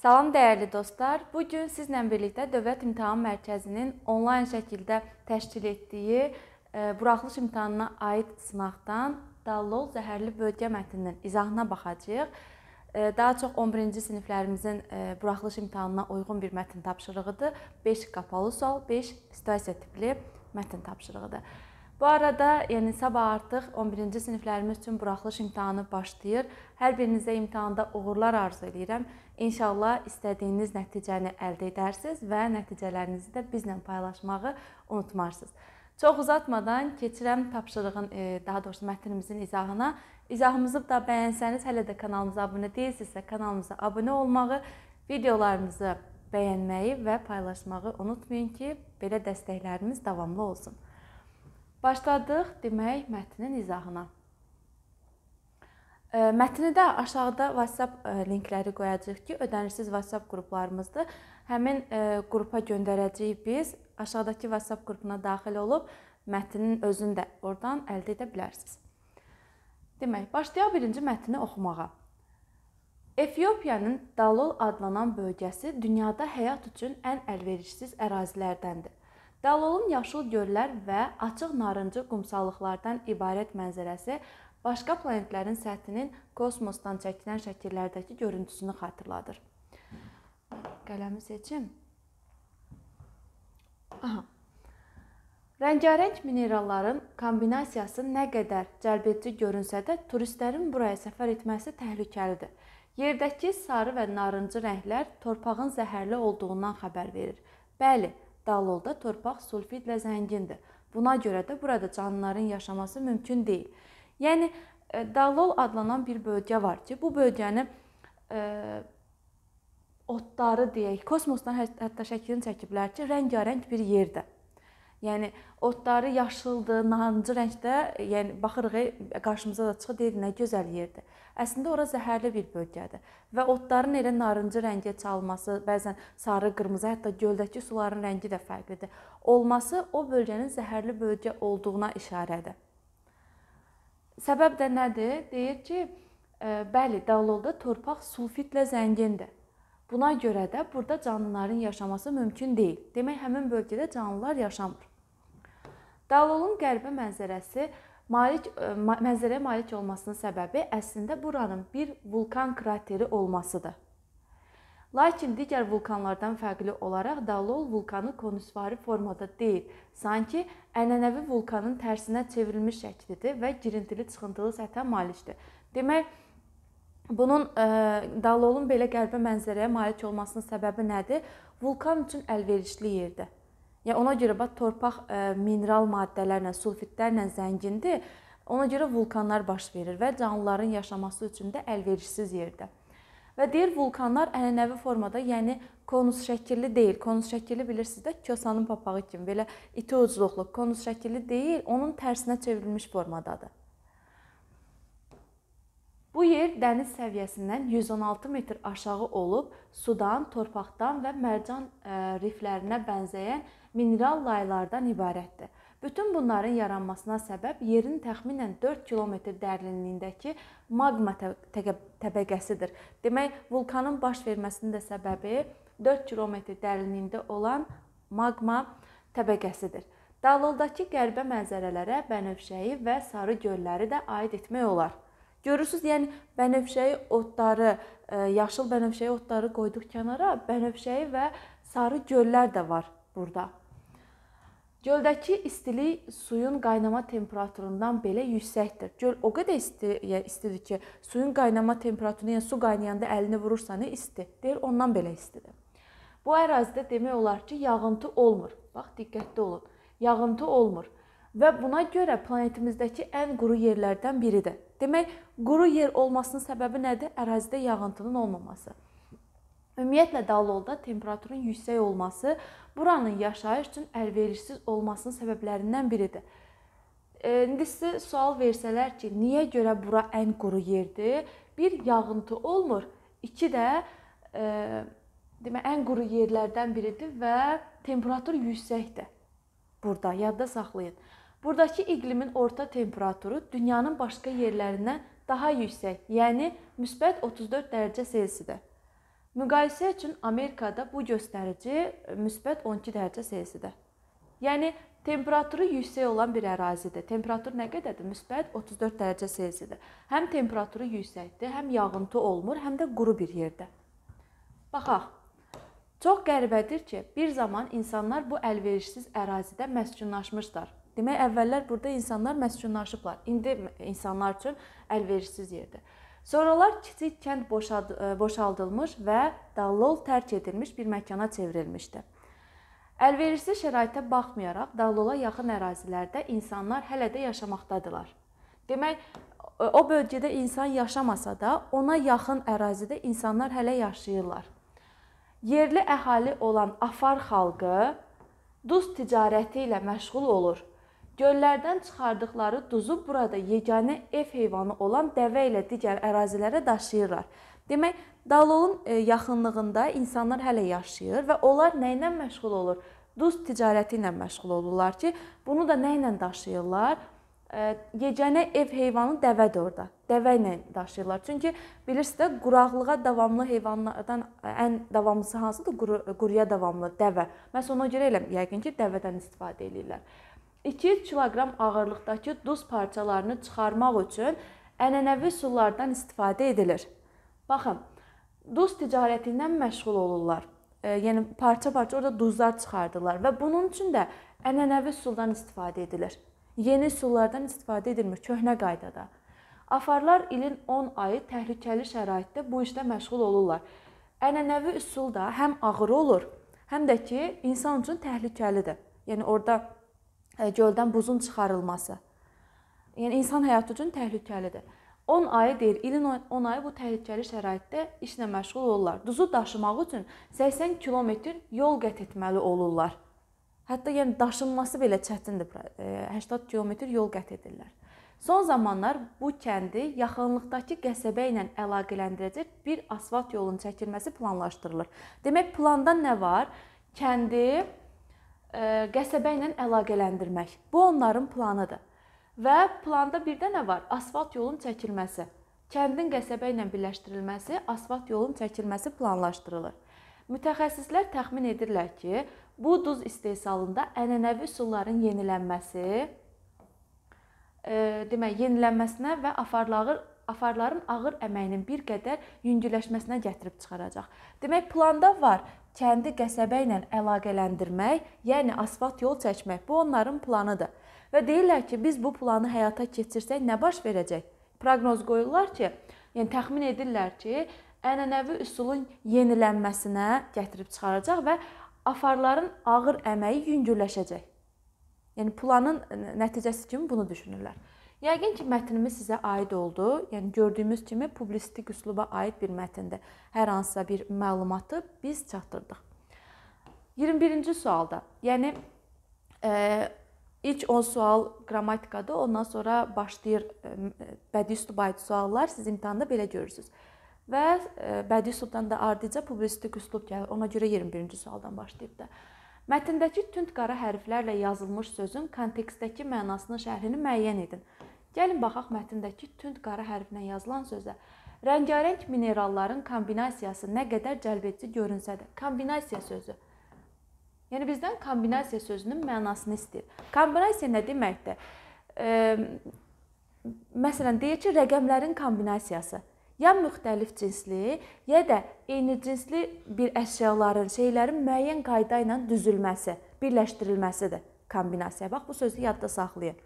Salam dəyərli dostlar. Bu gün sizlə birlikdə Dövlət İmtahan Mərkəzinin onlayn şəkildə təşkil etdiyi e, buraxılış imtahanına aid sınaqdan Dallol zəhərli bölgə mətninin izahına baxacağıq. E, daha çox 11-ci siniflərimizin e, buraxılış imtahanına uyğun bir mətn tapşırığıdır. 5 qapalı sual, 5 situasiya tipli mətn tapşırığıdır. Bu arada, yəni sabah artıq 11-ci siniflərimiz üçün buraxılış imtahanı başlayır. Hər birinizə imtahanda uğurlar arzu edirəm. İnşallah istədiyiniz nəticəni əldə edərsiniz və nəticələrinizi də bizlə paylaşmağı unutmarsınız. Çox uzatmadan keçirəm tapşırığın, e, daha doğrusu mətnimizin izahına. İzahımızı da bəyənsəniz, hələ də kanalımıza abunə deyilsinizsə, kanalımıza abunə olmağı, videolarımızı bəyənməyi və paylaşmağı unutmayın ki, belə dəstəklərimiz davamlı olsun. Başladıq demək mətnin izahına. Mətni də aşağıda WhatsApp linkləri qoyacağıq ki, ödənişsiz WhatsApp qruplarımızdır. Həmin qrupa göndərəcəyik biz. Aşağıdakı WhatsApp qrupuna daxil olub mətnin özünü də oradan əldə edə bilərsiniz. Demək, başlayaq birinci mətni oxumağa. Efiopiyanın Dalol adlanan bölgəsi dünyada həyat üçün ən əlverişsiz ərazilərdəndir. Dalolun yaşıl göllər və açıq narıncı qumsallıqlardan ibarət mənzərəsi başqa planetlərin səthinin kosmosdan çəkilən şəkillərdəki görüntüsünü xatırladır. Qələmi seçim. Aha. Rəngarəng mineralların kombinasiyası nə qədər cəlbedici görünsə də, turistlərin buraya səfər etməsi təhlükəlidir. Yerdəki sarı və narıncı rənglər torpağın zəhərli olduğundan xəbər verir. Bəli, Dalolda torpaq sulfidlə zəngindir. Buna görə də burada canlıların yaşaması mümkün deyil. Yəni e, Dalol adlanan bir bölgə var ki, bu bölgəni e, otları deyək, kosmosdan hətta şəklini çəkiblər ki, rəngarəng bir yerdir. Yəni otları yaşıldır, narıncı rəngdə, yəni baxırıq qarşımıza da çıxır, deyir nə gözəl yerdir. Əslində ora zəhərli bir bölgədir və otların elə narıncı rəngə çalması, bəzən sarı, qırmızı, hətta göldəki suların rəngi də fərqlidir. Olması o bölgənin zəhərli bölgə olduğuna işarədir. Səbəb də nədir? Deyir ki, bəli, Dalolda torpaq sulfitlə zəngindir. Buna görə də burada canlıların yaşaması mümkün deyil. Demək, həmin bölgədə canlılar yaşamır. Dalolun qərbi mənzərəsi malik e, mənzərəyə malik olmasının səbəbi əslində buranın bir vulkan krateri olmasıdır. Lakin digər vulkanlardan fərqli olaraq Dalol vulkanı konusvari formada deyil, sanki ənənəvi vulkanın tərsinə çevrilmiş şəklidir və girintili çıxıntılı səthə malikdir. Demək, bunun e, Dalolun belə qəribə mənzərəyə malik olmasının səbəbi nədir? Vulkan üçün əlverişli yerdir. Yəni ona görə bax torpaq e, mineral maddələrlə, sulfitlərlə zəngindir. Ona görə vulkanlar baş verir və canlıların yaşaması üçün də əlverişsiz yerdir. Və deyir vulkanlar ənənəvi formada, yəni konus şəkilli deyil. Konus şəkilli bilirsiniz də kosanın papağı kimi belə iti ucluqlu konus şəkilli deyil, onun tərsinə çevrilmiş formadadır. Bu yer dəniz səviyyəsindən 116 metr aşağı olub, sudan, torpaqdan və mərcan e, riflərinə bənzəyən mineral laylardan ibarətdir. Bütün bunların yaranmasına səbəb yerin təxminən 4 kilometr dərinliyindəki maqma təbəqəsidir. Demək, vulkanın baş verməsinin də səbəbi 4 kilometr dərinliyində olan maqma təbəqəsidir. Daloldakı qəribə mənzərələrə Bənövşəyi və Sarı gölləri də aid etmək olar. Görürsüz, yəni bənövşəyi otları, e, yaşıl bənövşəyi otları qoyduq kənara, bənövşəyi və sarı göllər də var burada. Göldəki istilik suyun qaynama temperaturundan belə yüksəkdir. Göl o qədər isti, istidir ki, suyun qaynama temperaturu, yəni su qaynayanda əlini vurursan, isti. Deyir, ondan belə istidir. Bu ərazidə demək olar ki, yağıntı olmur. Bax, diqqətli olun. Yağıntı olmur və buna görə planetimizdəki ən quru yerlərdən biridir. Demək, quru yer olmasının səbəbi nədir? Ərazidə yağıntının olmaması. Ümumiyyətlə Dalolda temperaturun yüksək olması buranın yaşayış üçün əlverişsiz olmasının səbəblərindən biridir. E, indi sizə sual versələr ki, niyə görə bura ən quru yerdir? Bir yağıntı olmur, iki də e, demə ən quru yerlərdən biridir və temperatur yüksəkdir. Burada yadda saxlayın. Buradakı iqlimin orta temperaturu dünyanın başqa yerlərindən daha yüksək, yəni müsbət 34 dərəcə Selsidir. Müqayisə üçün Amerikada bu göstərici müsbət 12 dərəcə Selsidir. Yəni temperaturu yüksək olan bir ərazidir. Temperatur nə qədərdir? Müsbət 34 dərəcə Selsidir. Həm temperaturu yüksəkdir, həm yağıntı olmur, həm də quru bir yerdə. Baxaq. Çox qəribədir ki, bir zaman insanlar bu əlverişsiz ərazidə məskunlaşmışlar. Demək, əvvəllər burada insanlar məskunlaşıblar. İndi insanlar üçün əlverişsiz yerdir. Sonralar kiçik kənd e, boşaldılmış və Dallol tərk edilmiş bir məkana çevrilmişdi. Əlverişsiz şəraitə baxmayaraq Dallola yaxın ərazilərdə insanlar hələ də yaşamaqdadılar. Demək, o bölgədə insan yaşamasa da, ona yaxın ərazidə insanlar hələ yaşayırlar. Yerli əhali olan Afar xalqı duz ticarəti ilə məşğul olur. Göllərdən çıxardıqları duzu burada yeganə ev heyvanı olan dəvə ilə digər ərazilərə daşıyırlar. Demək, Dalolun e, yaxınlığında insanlar hələ yaşayır və onlar nə ilə məşğul olur? Duz ticarəti ilə məşğul olurlar ki, bunu da nə ilə daşıyırlar? E, yeganə ev heyvanı dəvədir orada. Dəvə ilə daşıyırlar. Çünki bilirsiniz də quraqlığa davamlı heyvanlardan ən davamlısı hansıdır? Quru, quruya davamlı dəvə. Məs ona görə elə yəqin ki, dəvədən istifadə edirlər. 2 kiloqram ağırlıqdakı duz parçalarını çıxarmaq üçün ənənəvi üsullardan istifadə edilir. Baxın, duz ticarəti ilə məşğul olurlar. E, yəni parça-parça orada duzlar çıxardırlar və bunun üçün də ənənəvi üsuldan istifadə edilir. Yeni üsullardan istifadə edilmir köhnə qaydada. Afarlar ilin 10 ayı təhlükəli şəraitdə bu işlə məşğul olurlar. Ənənəvi üsul da həm ağır olur, həm də ki, insan üçün təhlükəlidir. Yəni orada göldən buzun çıxarılması. Yəni insan həyatı üçün təhlükəlidir. 10 ayı deyir, ilin 10 ayı bu təhlükəli şəraitdə işlə məşğul olurlar. Duzu daşımaq üçün 80 kilometr yol qət etməli olurlar. Hətta yəni daşınması belə çətindir. 80 kilometr yol qət edirlər. Son zamanlar bu kəndi yaxınlıqdakı qəsəbə ilə əlaqələndirəcək bir asfalt yolunun çəkilməsi planlaşdırılır. Demək, planda nə var? Kəndi qəsəbə ilə əlaqələndirmək. Bu onların planıdır. Və planda bir də nə var? Asfalt yolun çəkilməsi. Kəndin qəsəbə ilə birləşdirilməsi, asfalt yolun çəkilməsi planlaşdırılır. Mütəxəssislər təxmin edirlər ki, bu duz istehsalında ənənəvi üsulların yenilənməsi, e, demək, yenilənməsinə və afarların afarların ağır əməyinin bir qədər yüngülləşməsinə gətirib çıxaracaq. Demək, planda var kəndi qəsəbə ilə əlaqələndirmək, yəni asfalt yol çəkmək. Bu onların planıdır. Və deyirlər ki, biz bu planı həyata keçirsək nə baş verəcək? Proqnoz qoyurlar ki, yəni təxmin edirlər ki, ənənəvi üsulun yenilənməsinə gətirib çıxaracaq və afarların ağır əməyi yüngülləşəcək. Yəni planın nəticəsi kimi bunu düşünürlər. Yəqin ki, mətnimiz sizə aid oldu. Yəni gördüyümüz kimi publisistik üsluba aid bir mətndir. Hər hansısa bir məlumatı biz çatdırdıq. 21-ci sualda, yəni e, İlk 10 sual qrammatikadır, ondan sonra başlayır bədii üslub aid suallar. Siz imtahanda belə görürsüz. Və bədii üslubdan da ardıca publisistik üslub gəlir. Ona görə 21-ci sualdan başlayıb da. Mətndəki tünd qara hərflərlə yazılmış sözün kontekstdəki mənasının şərhini müəyyən edin. Gəlin baxaq mətndəki tünd qara hərflə yazılan sözə. Rəngarəng mineralların kombinasiyası nə qədər cəlbedici görünsə də, kombinasiya sözü Yəni bizdən kombinasiya sözünün mənasını istəyir. Kombinasiya nə deməkdir? E, məsələn, deyək ki, rəqəmlərin kombinasiyası. Ya müxtəlif cinsli, ya da eyni cinsli bir əşyaların, şeylərin müəyyən qayda ilə düzülməsi, birləşdirilməsidir kombinasiya. Bax bu sözü yadda saxlayın.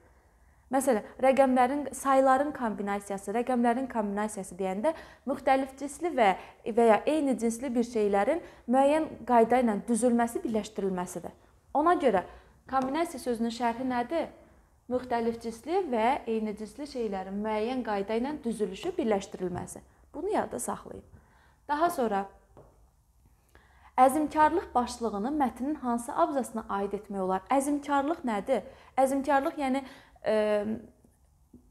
Məsələn, rəqəmlərin, sayların kombinasiyası, rəqəmlərin kombinasiyası deyəndə müxtəlif cinsli və və ya eyni cinsli bir şeylərin müəyyən qayda ilə düzülməsi, birləşdirilməsidir. Ona görə kombinasiya sözünün şərhi nədir? Müxtəlif cinsli və eyni cinsli şeylərin müəyyən qayda ilə düzülüşü, birləşdirilməsi. Bunu yadda saxlayın. Daha sonra Əzmkarlıq başlığını mətnin hansı abzasına aid etmək olar? Əzmkarlıq nədir? Əzmkarlıq yəni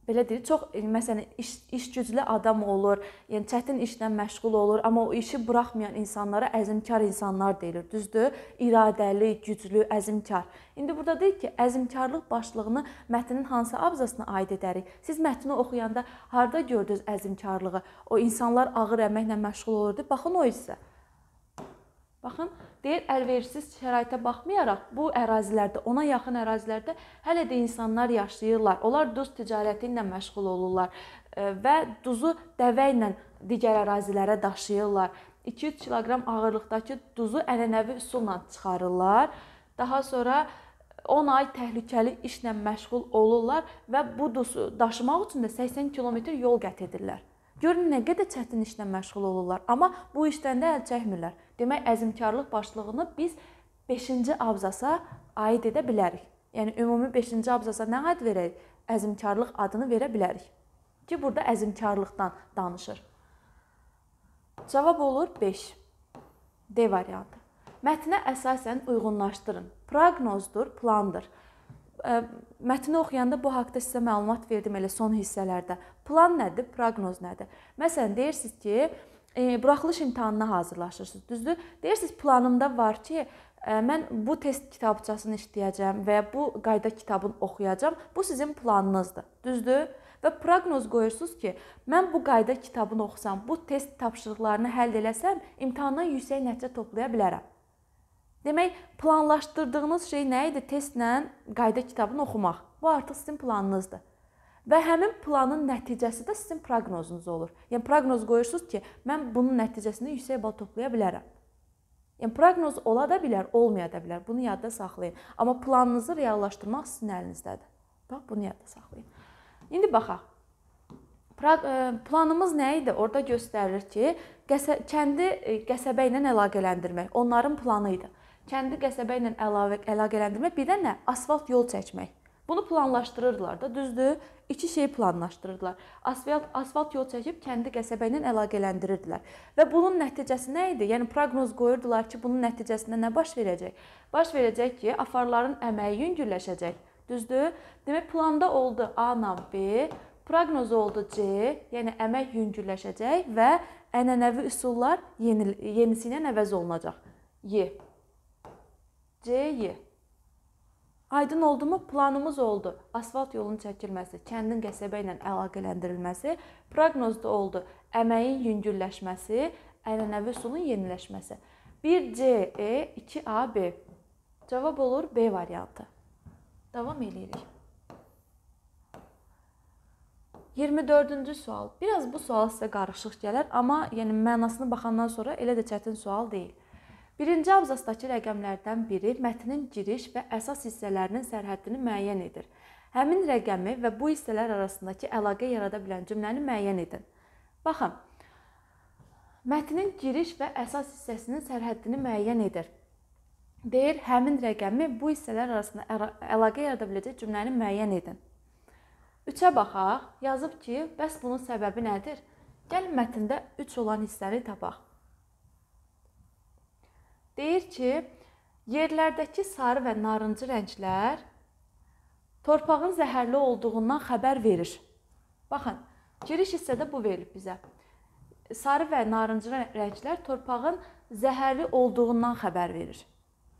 belə deyək, çox məsələn iş, iş güclü adam olur, yəni çətin işlə məşğul olur, amma o işi buraxmayan insanlara əzmkar insanlar deyilir. Düzdür? İradəli, güclü, əzmkar. İndi burada deyir ki, əzmkarlıq başlığını mətnin hansı abzasına aid edərik? Siz mətni oxuyanda harda gördünüz əzmkarlığı? O insanlar ağır əməklə məşğul olurdu. Baxın o isə Baxın, deyir əlverişsiz şəraitə baxmayaraq bu ərazilərdə, ona yaxın ərazilərdə hələ də insanlar yaşayırlar. Onlar duz ticarəti ilə məşğul olurlar e, və duzu dəvə ilə digər ərazilərə daşıyırlar. 2-3 kiloqram ağırlıqdakı duzu ənənəvi üsulla çıxarırlar. Daha sonra 10 ay təhlükəli işlə məşğul olurlar və bu duzu daşımaq üçün də 80 kilometr yol qət edirlər. Görün nə qədər çətin işlə məşğul olurlar, amma bu işdən də əl çəkmirlər. Demək, əzmkarlıq başlığını biz 5-ci abzasa aid edə bilərik. Yəni ümumi 5-ci abzasa nə ad verək? Əzmkarlıq adını verə bilərik. Ki burada əzmkarlıqdan danışır. Cavab olur 5. D variantı. Mətnə əsasən uyğunlaşdırın. Proqnozdur, plandır mətni oxuyanda bu haqqda sizə məlumat verdim elə son hissələrdə. Plan nədir, proqnoz nədir? Məsələn, deyirsiniz ki, e, buraxılış imtahanına hazırlaşırsınız, düzdür? Deyirsiniz planımda var ki, e, mən bu test kitabçasını işləyəcəm və ya bu qayda kitabını oxuyacam. Bu sizin planınızdır, düzdür? Və proqnoz qoyursunuz ki, mən bu qayda kitabını oxusam, bu test tapşırıqlarını həll eləsəm, imtahandan yüksək nəticə toplaya bilərəm. Demək, planlaşdırdığınız şey nə idi? Testlə qayda kitabını oxumaq. Bu artıq sizin planınızdır. Və həmin planın nəticəsi də sizin proqnozunuz olur. Yəni proqnoz qoyursunuz ki, mən bunun nəticəsində yüksək bal toplaya bilərəm. Yəni proqnoz ola da bilər, olmaya da bilər. Bunu yadda saxlayın. Amma planınızı reallaşdırmaq sizin əlinizdədir. Bax, bunu yadda saxlayın. İndi baxaq. E, planımız nə idi? Orada göstərilir ki, qəsə kəndi e, qəsəbə ilə əlaqələndirmək onların planı idi kəndi qəsəbə ilə əlavə əlaqələndirmək, bir də nə? Asfalt yol çəkmək. Bunu planlaşdırırdılar da, düzdür? İki şey planlaşdırırdılar. Asfalt asfalt yol çəkib kəndi qəsəbə ilə əlaqələndirirdilər. Və bunun nəticəsi nə idi? Yəni proqnoz qoyurdular ki, bunun nəticəsində nə baş verəcək? Baş verəcək ki, afarların əməyi yüngülləşəcək. Düzdür? Demək planda oldu A ilə B, proqnoz oldu C, yəni əmək yüngülləşəcək və ənənəvi üsullar yeni yenisi ilə əvəz olunacaq. Y. C-Y. Aydın oldumu? Planımız oldu. Asfalt yolunun çəkilməsi, kəndin qəsəbə ilə əlaqələndirilməsi, proqnozda oldu. Əməyin yüngülləşməsi, ənənəvi üsulun yeniləşməsi. 1C-E, 2A-B. Cavab olur B variantı. Davam eləyirik. 24-cü sual. Biraz bu sual sizə qarışıq gələr, amma yəni mənasını baxandan sonra elə də çətin sual deyil. Birinci abzasdakı rəqəmlərdən biri mətnin giriş və əsas hissələrinin sərhəddini müəyyən edir. Həmin rəqəmi və bu hissələr arasındakı əlaqə yarada bilən cümləni müəyyən edin. Baxın. Mətnin giriş və əsas hissəsinin sərhəddini müəyyən edir. Deyir, həmin rəqəmi bu hissələr arasında əlaqə yarada biləcək cümləni müəyyən edin. 3-ə baxaq. Yazıb ki, bəs bunun səbəbi nədir? Gəlin mətndə 3 olan hissəni tapaq. Deyir ki, yerlərdəki sarı və narıncı rənglər torpağın zəhərli olduğundan xəbər verir. Baxın, giriş hissədə bu verilib bizə. Sarı və narıncı rənglər torpağın zəhərli olduğundan xəbər verir.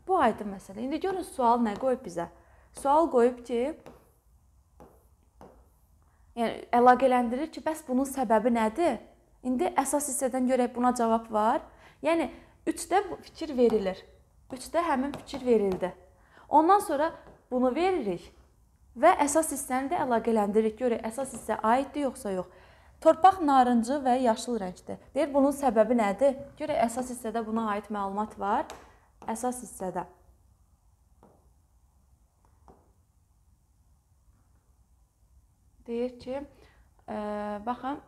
Bu aydın məsələ. İndi görün sual nə qoyub bizə? Sual qoyub ki, yəni əlaqələndirir ki, bəs bunun səbəbi nədir? İndi əsas hissədən görək buna cavab var. Yəni 3-də bu fikir verilir. 3-də həmin fikir verildi. Ondan sonra bunu veririk və əsas hissəni də əlaqələndiririk. Görək əsas hissə aiddir yoxsa yox. Torpaq narıncı və yaşıl rəngdir. Deyir bunun səbəbi nədir? Görək əsas hissədə buna aid məlumat var. Əsas hissədə. Deyir ki, ə, baxın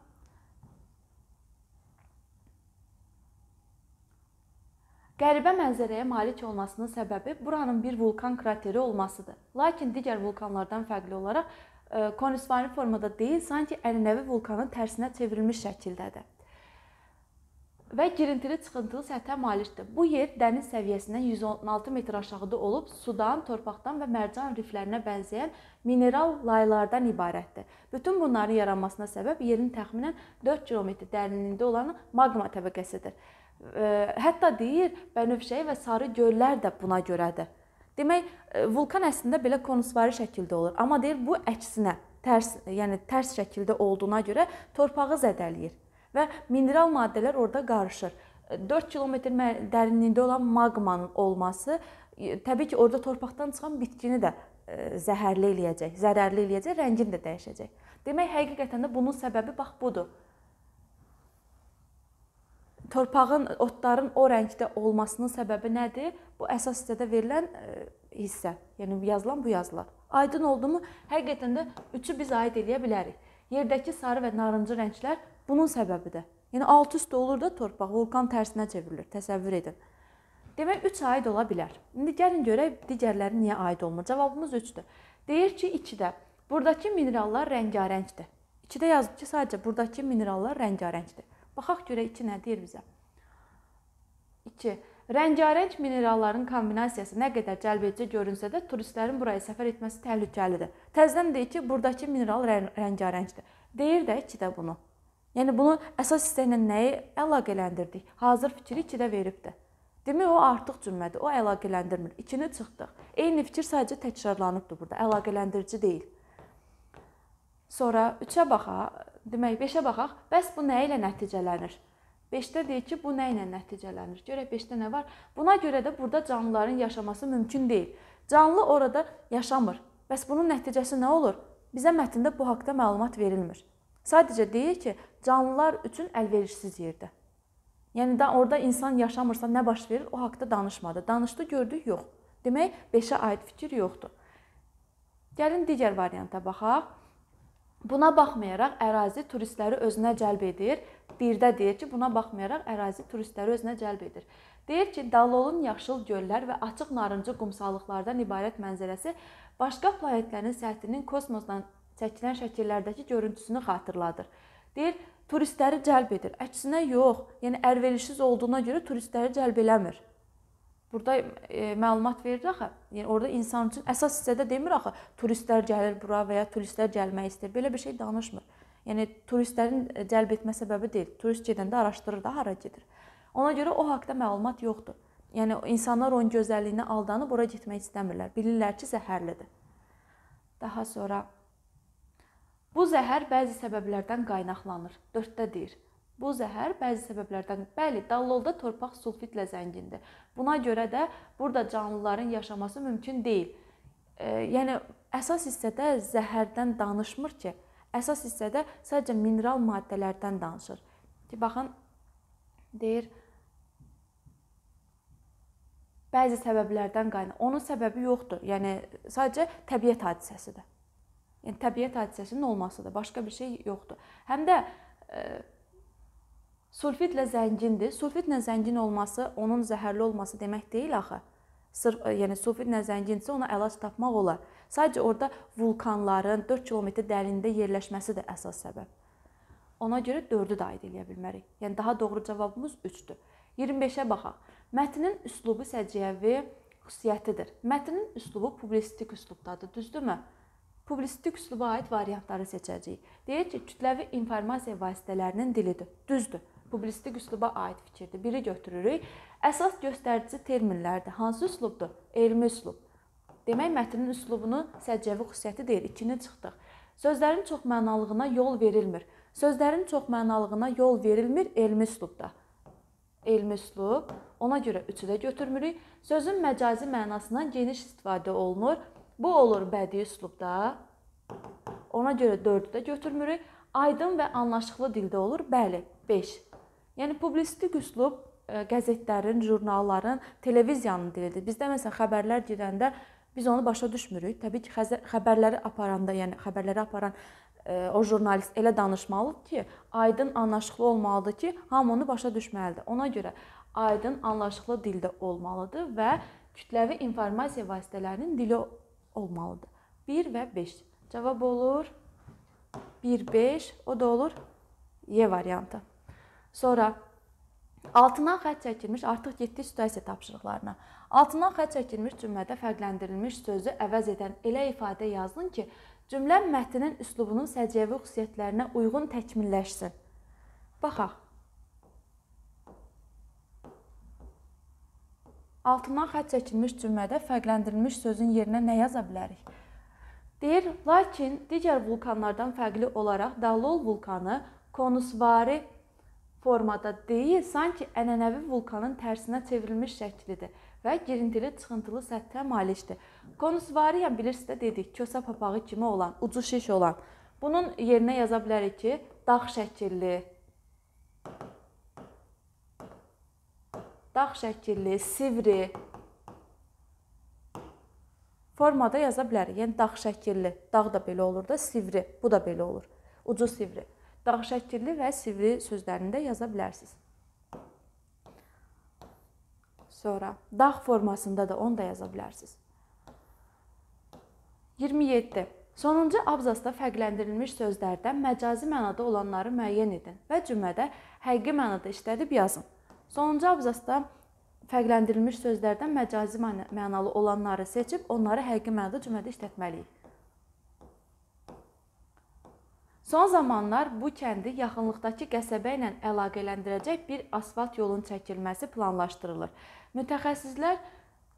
Qəribə mənzərəyə malik olmasının səbəbi buranın bir vulkan krateri olmasıdır. Lakin digər vulkanlardan fərqli olaraq e, konusvari formada deyil, sanki ənənəvi vulkanın tərsinə çevrilmiş şəkildədir. Və girintili çıxıntılı səthə malikdir. Bu yer dəniz səviyyəsindən 116 metr aşağıda olub, sudan, torpaqdan və mərcan riflərinə bənzəyən mineral laylardan ibarətdir. Bütün bunların yaranmasına səbəb yerin təxminən 4 km dərinliyində olan maqma təbəqəsidir hətta deyir, bənövşəyi və sarı göllər də buna görədir. Demək, vulkan əslində belə konusvari şəkildə olur, amma deyir bu əksinə, tərs, yəni tərs şəkildə olduğuna görə torpağı zədələyir və mineral maddələr orada qarışır. 4 kilometr dərinliyində olan maqmanın olması təbii ki, orada torpaqdan çıxan bitkini də zəhərli eləyəcək, zərərli eləyəcək, rəngini də dəyişəcək. Demək, həqiqətən də bunun səbəbi bax budur. Torpağın, otların o rəngdə olmasının səbəbi nədir? Bu əsas hissədə verilən hissə, yəni yazılan bu yazılar. Aydın oldumu? Həqiqətən də üçü biz aid eləyə bilərik. Yerdəki sarı və narıncı rənglər bunun səbəbidir. Yəni alt üst olur da torpaq, vulkan tərsinə çevrilir. Təsəvvür edin. Demək 3 aid ola bilər. İndi gəlin görək digərləri niyə aid olmur. Cavabımız 3-dür. Deyir ki, 2-də burdakı minerallar rəngarəngdir. 2-də yazıb ki, sadəcə burdakı minerallar rəngarəngdir. Baxaq görək 2 nə deyir bizə. 2. Rəngarəng mineralların kombinasiyası nə qədər cəlbedici görünsə də, turistlərin buraya səfər etməsi təhlükəlidir. Təzədən deyir ki, burdakı mineral rəngarəngdir. Deyir də 2-də bunu. Yəni bunu əsas hissə ilə nəyi əlaqələndirdik? Hazır fikri 2-də veribdi. Demək o artıq cümlədir. O əlaqələndirmir. 2-ni çıxdıq. Eyni fikir sadəcə təkrarlanıbdı burada. Əlaqələndirici deyil. Sonra 3-ə baxaq, demək 5-ə baxaq. Bəs bu nə ilə nəticələnir? 5-də deyir ki, bu nə ilə nəticələnir? Görək 5-də nə var? Buna görə də burada canlıların yaşaması mümkün deyil. Canlı orada yaşamır. Bəs bunun nəticəsi nə olur? Bizə mətndə bu haqqda məlumat verilmir. Sadəcə deyir ki, canlılar üçün əlverişsiz yerdə. Yəni da orada insan yaşamırsa nə baş verir? O haqqda danışmadı. Danışdı, gördük, yox. Demək, 5-ə aid fikir yoxdur. Gəlin digər varianta baxaq. Buna baxmayaraq ərazi turistləri özünə cəlb edir. 1-də deyir ki, buna baxmayaraq ərazi turistləri özünə cəlb edir. Deyir ki, Dalolun yaşıl göllər və açıq narıncı qumsallıqlardan ibarət mənzərəsi başqa planetlərin səthinin kosmosdan çəkilən şəkillərdəki görüntüsünü xatırladır. Deyir, turistləri cəlb edir. Əksinə yox, yəni əlverişsiz olduğuna görə turistləri cəlb eləmir. Burada e, məlumat verir axı. Yəni orada insan üçün əsas hissədə demir axı, turistlər gəlir bura və ya turistlər gəlmək istəyir. Belə bir şey danışmır. Yəni turistlərin cəlb etmə səbəbi deyil. Turist gedəndə araşdırır da hara gedir. Ona görə o haqqda məlumat yoxdur. Yəni insanlar onun gözəlliyinə aldanıb ora getmək istəmirlər. Bilirlər ki, zəhərlidir. Daha sonra bu zəhər bəzi səbəblərdən qaynaqlanır. 4-də deyir. Bu zəhər bəzi səbəblərdən, bəli, Dallolda torpaq sulfitlə zəngindir. Buna görə də burada canlıların yaşaması mümkün deyil. E, yəni əsas hissədə zəhərdən danışmır ki, əsas hissədə sadəcə mineral maddələrdən danışır. Ki baxın deyir bəzi səbəblərdən qaynaq. Onun səbəbi yoxdur. Yəni sadəcə təbiət hadisəsidir. Yəni təbiət hadisəsinin olmasıdır. Başqa bir şey yoxdur. Həm də e, Sulfitlə zəngindir. Sulfitlə zəngin olması onun zəhərli olması demək deyil axı. Sırf yəni sulfitlə zənginsə ona əlac tapmaq olar. Sadəcə orada vulkanların 4 kilometr dərinliyində yerləşməsi də əsas səbəb. Ona görə 4-ü də aid eləyə bilmərik. Yəni daha doğru cavabımız 3-dür. 25-ə baxaq. Mətnin üslubu səciyyəvi xüsusiyyətidir. Mətnin üslubu publisistik üslubdadır, düzdürmü? Publisistik üsluba aid variantları seçəcəyik. Deyir ki, kütləvi informasiya vasitələrinin dilidir. Düzdür publisistik üsluba aid fikirdir. Biri götürürük. Əsas göstərici terminlərdir. Hansı üslubdur? Elmi üslub. Demək mətnin üslubunu səciyyəvi xüsusiyyəti deyir. İkini çıxdıq. Sözlərin çoxmənalılığına yol verilmir. Sözlərin çoxmənalılığına yol verilmir elmi üslubda. Elmi üslub. Ona görə 3-ü də götürmürük. Sözün məcazi mənasından geniş istifadə olunur. Bu olur bədii üslubda. Ona görə 4-ü də götürmürük. Aydın və anlaşıqlı dildə olur. Bəli, 5. Yəni publisistik üslub e, qəzetlərin, jurnalların, televiziyanın dilidir. Bizdə məsələn xəbərlər gedəndə biz onu başa düşmürük. Təbii ki, xəbərləri aparanda, yəni xəbərləri aparan e, o jurnalist elə danışmalıdır ki, aydın, anlaşıqlı olmalıdır ki, hamı onu başa düşməlidir. Ona görə aydın, anlaşıqlı dildə olmalıdır və kütləvi informasiya vasitələrinin dili olmalıdır. 1 və 5. Cavab olur 1 5, o da olur Y variantı. Sonra altından xətt çəkilmiş, artıq getdik situasiya tapşırıqlarına. Altından xətt çəkilmiş cümlədə fərqləndirilmiş sözü əvəz edən elə ifadə yazın ki, cümlə mətnin üslubunun səciyyəvi xüsusiyyətlərinə uyğun təkmilləşsin. Baxaq. Altından xətt çəkilmiş cümlədə fərqləndirilmiş sözün yerinə nə yaza bilərik? Deyir, lakin digər vulkanlardan fərqli olaraq Dalol vulkanı konusvari formada deyil, sanki ənənəvi vulkanın tərsinə çevrilmiş şəklidir və girintili çıxıntılı səthə malikdir. Konusvariyan bilirsiniz də dedik, kösə papağı kimi olan, ucu şiş olan. Bunun yerinə yaza bilərik ki, dağ şəkilli, dağ şəkilli, sivri formada yaza bilərik. Yəni dağ şəkilli, dağ da belə olur da, sivri, bu da belə olur. Ucu sivri dağ şəkilli və sivri sözlərini də yaza bilərsiniz. Sonra dağ formasında da onu da yaza bilərsiniz. 27. Sonuncu abzasda fərqləndirilmiş sözlərdən məcazi mənada olanları müəyyən edin və cümlədə həqiqi mənada işlədib yazın. Sonuncu abzasda fərqləndirilmiş sözlərdən məcazi mənalı olanları seçib onları həqiqi mənada cümlədə işlətməliyik. Son zamanlar bu kəndi yaxınlıqdakı qəsəbə ilə əlaqələndirəcək bir asfalt yolun çəkilməsi planlaşdırılır. Mütəxəssislər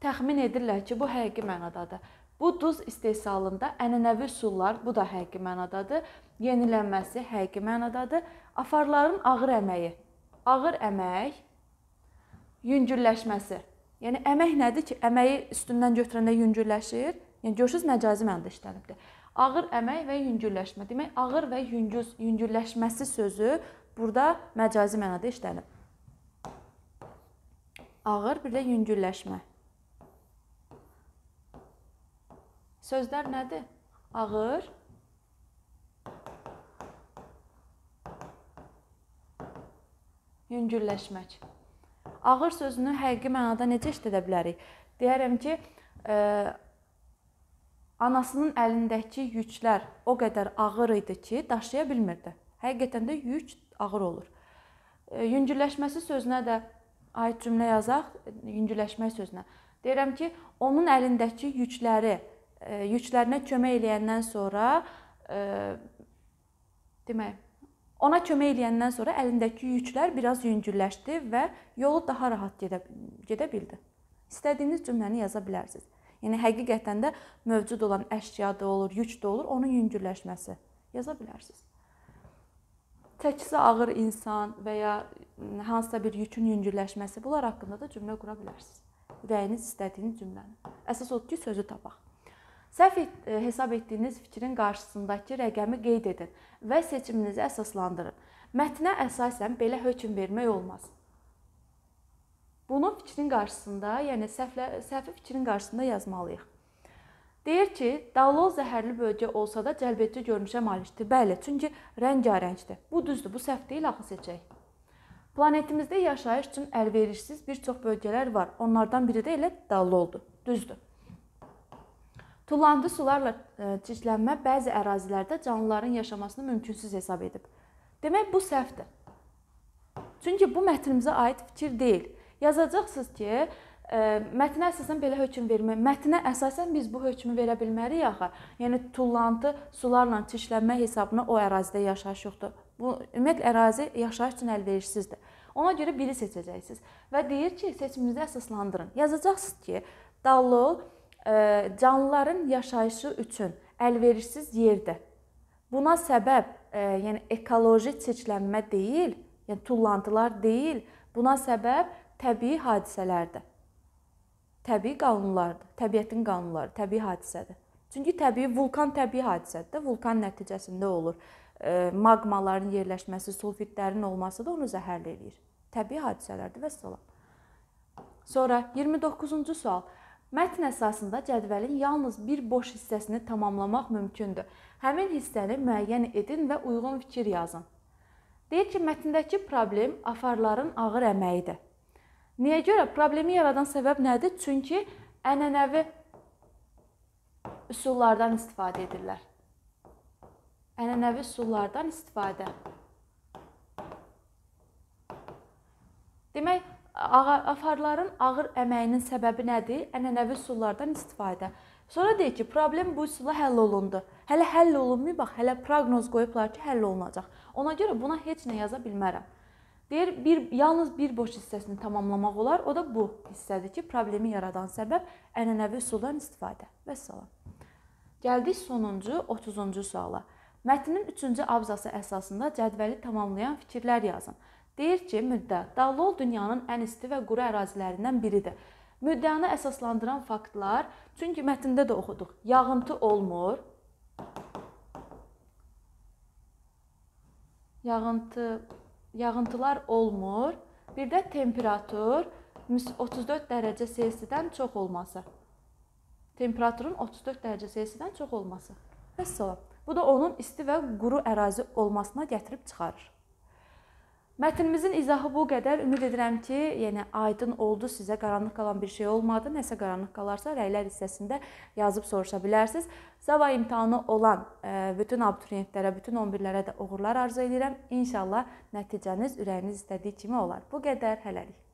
təxmin edirlər ki, bu həqiqi mənadadır. Bu duz istehsalında ənənəvi üsullar, bu da həqiqi mənadadır. Yenilənməsi həqiqi mənadadır. Afarların ağır əməyi. Ağır əmək yüngülləşməsi. Yəni əmək nədir ki, əməyi üstündən götürəndə yüngülləşir. Yəni görürsüz məcazi mənada işlənibdir. Ağır əmək və yüngülləşmə. Demək, ağır və yüngül yüngülləşməsi sözü burada məcazi mənada işlənib. Ağır bir də yüngülləşmə. Sözlər nədir? Ağır yüngülləşmək. Ağır sözünü həqiqi mənada necə işlədə bilərik? Deyərəm ki, e, Anasının əlindəki yüklər o qədər ağır idi ki, daşıya bilmirdi. Həqiqətən də yük ağır olur. E, yüngülləşməsi sözünə də aid cümlə yazaq, yüngülləşmək sözünə. Deyirəm ki, onun əlindəki yükləri, e, yüklərinə kömək eləyəndən sonra e, demək, ona kömək eləyəndən sonra əlindəki yüklər biraz yüngülləşdi və yolu daha rahat gedə gedə bildi. İstədiyiniz cümləni yaza bilərsiniz. Yəni həqiqətən də mövcud olan əşya da olur, yük də olur, onun yüngülləşməsi yaza bilərsiniz. Çəkisi ağır insan və ya hansısa bir yükün yüngülləşməsi bunlar haqqında da cümlə qura bilərsiniz. Ürəyiniz istədiyiniz cümləni. Əsas odur ki, sözü tapaq. Səhv et, hesab etdiyiniz fikrin qarşısındakı rəqəmi qeyd edin və seçiminizi əsaslandırın. Mətnə əsasən belə hökm vermək olmaz. Bunu fikrin qarşısında, yəni səhvlə, səhvi fikrin qarşısında yazmalıyıq. Deyir ki, Dalol zəhərli bölgə olsa da cəlbedici görünüşə malikdir. Bəli, çünki rəngarəngdir. Bu düzdür, bu səhv deyil, axı seçək. Planetimizdə yaşayış üçün əlverişsiz bir çox bölgələr var. Onlardan biri də elə Daloldur. Düzdür. Tullantı sularla e, çirklənmə bəzi ərazilərdə canlıların yaşamasını mümkünsüz hesab edib. Demək bu səhvdir. Çünki bu mətnimizə aid fikir deyil. Yazacaqsınız ki, ə, mətnə əsasən belə hökm vermək. Mətnə əsasən biz bu hökmü verə bilmərik axı. Yəni tullantı sularla çirklənmə hesabına o ərazidə yaşayış yoxdur. Bu ümumiyyətlə ərazi yaşayış üçün əlverişsizdir. Ona görə biri seçəcəksiniz və deyir ki, seçiminizi əsaslandırın. Yazacaqsınız ki, Dallol ə, canlıların yaşayışı üçün əlverişsiz yerdir. Buna səbəb, ə, yəni ekoloji çirklənmə deyil, yəni tullantılar deyil. Buna səbəb təbii hadisələrdir. Təbii qanunlardır, təbiətin qanunları, təbii hadisədir. Çünki təbii vulkan təbii hadisədir də, vulkan nəticəsində olur. E, maqmaların yerləşməsi, sulfitlərin olması da onu zəhərli eləyir. Təbii hadisələrdir və salam. Sonra 29-cu sual. Mətn əsasında cədvəlin yalnız bir boş hissəsini tamamlamaq mümkündür. Həmin hissəni müəyyən edin və uyğun fikir yazın. Deyir ki, mətndəki problem afarların ağır əməyidir. Niyə görə? Problemi yaradan səbəb nədir? Çünki ənənəvi üsullardan istifadə edirlər. Ənənəvi üsullardan istifadə. Demək, afarların ağır əməyinin səbəbi nədir? Ənənəvi üsullardan istifadə. Sonra deyir ki, problem bu üsulla həll olundu. Hələ həll olunmayıb, bax, hələ proqnoz qoyublar ki, həll olunacaq. Ona görə buna heç nə yaza bilmərəm. Deyir, bir yalnız bir boş hissəsini tamamlamaq olar. O da bu hissədir ki, problemi yaradan səbəb ənənəvi üsuldan istifadə. Vəssalam. Gəldik sonuncu 30-cu suala. Mətnin 3-cü abzası əsasında cədvəli tamamlayan fikirlər yazın. Deyir ki, müddəa Dallol dünyanın ən isti və quru ərazilərindən biridir. Müddəanı əsaslandıran faktlar, çünki mətndə də oxuduq. Yağıntı olmur. Yağıntı yağıntılar olmur. Bir də temperatur 34 dərəcə Selsidən çox olması. Temperaturun 34 dərəcə Selsidən çox olması. Vəssalam. Bu da onun isti və quru ərazi olmasına gətirib çıxarır. Mətnimizin izahı bu qədər. Ümid edirəm ki, yəni aydın oldu sizə, qaranlıq qalan bir şey olmadı. Nəsə qaranlıq qalarsa rəylər hissəsində yazıb soruşa bilərsiniz. Sabah imtahanı olan e, bütün abituriyentlərə, bütün 11-lərə də uğurlar arzu edirəm. İnşallah nəticəniz ürəyiniz istədiyi kimi olar. Bu qədər hələlik.